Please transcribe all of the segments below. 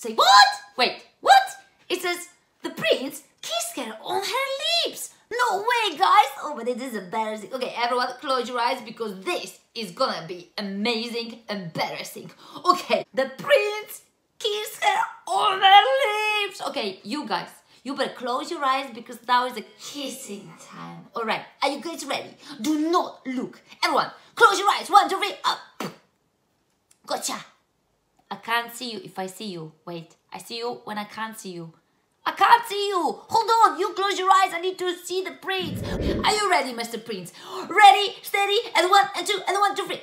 Say what? Wait, what? It says the prince kissed her on her lips. No way, guys. Oh, but it is embarrassing. Okay, everyone, close your eyes because this is gonna be amazing, embarrassing. Okay, the prince kissed her on her lips. Okay, you guys, you better close your eyes because now is the kissing time. All right, are you guys ready? Do not look. Everyone, close your eyes. One, two, three, up. Gotcha. I can't see you if I see you. Wait, I see you when I can't see you. I can't see you. Hold on, you close your eyes. I need to see the prince. Are you ready, Mr. Prince? Ready, steady, and one, and two, and one, two, three.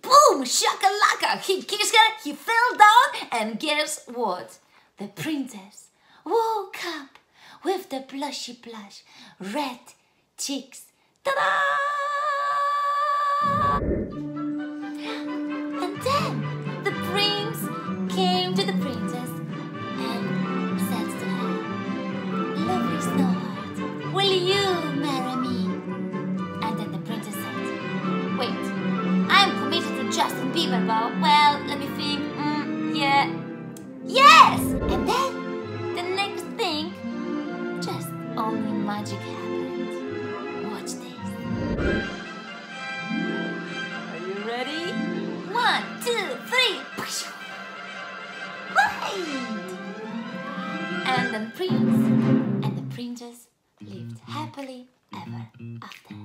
Boom! Shakalaka! He kissed her, he fell down, and guess what? The princess woke up with the blushy blush, red cheeks. Ta-da! Her, Lovely Snow White, will you marry me? And then the princess said, Wait, I'm committed to Justin Bieber, but well, let me think. Mm, yeah. Yes! And then the next thing, just only magic happened. Watch this. Are you ready? One, two, three. Right. And the prince and the princess lived mm-hmm. happily ever mm-hmm. Mm-hmm. after.